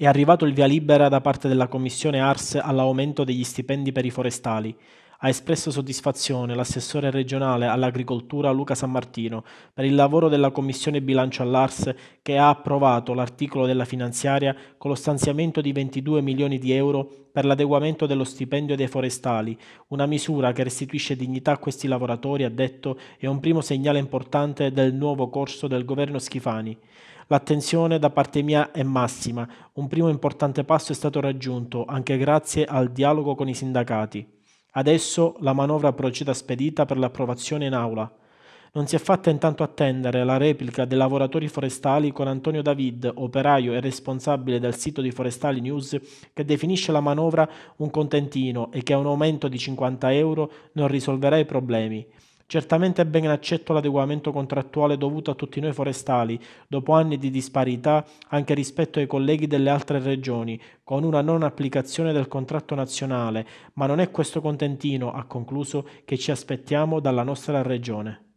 È arrivato il via libera da parte della Commissione Ars all'aumento degli stipendi per i forestali. Ha espresso soddisfazione l'assessore regionale all'agricoltura Luca San Martino per il lavoro della Commissione Bilancio all'Ars che ha approvato l'articolo della finanziaria con lo stanziamento di 22 milioni di euro per l'adeguamento dello stipendio dei forestali, una misura che restituisce dignità a questi lavoratori, ha detto, è un primo segnale importante del nuovo corso del governo Schifani. L'attenzione da parte mia è massima, un primo importante passo è stato raggiunto anche grazie al dialogo con i sindacati. Adesso la manovra proceda spedita per l'approvazione in aula. Non si è fatta intanto attendere la replica dei lavoratori forestali con Antonio David, operaio e responsabile del sito di Forestali News, che definisce la manovra un contentino e che un aumento di 50 euro non risolverà i problemi. Certamente è ben accetto l'adeguamento contrattuale dovuto a tutti noi forestali, dopo anni di disparità anche rispetto ai colleghi delle altre regioni, con una non applicazione del contratto nazionale, ma non è questo contentino, ha concluso, che ci aspettiamo dalla nostra regione.